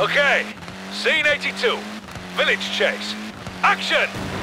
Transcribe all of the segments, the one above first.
Okay, scene 82. Village chase. Action!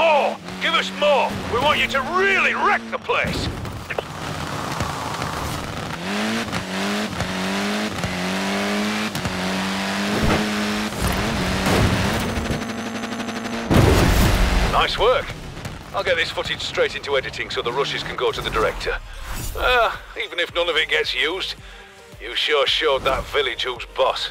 More! Give us more! We want you to really wreck the place! Nice work. I'll get this footage straight into editing so the rushes can go to the director. Ah, even if none of it gets used, you sure showed that village who's boss.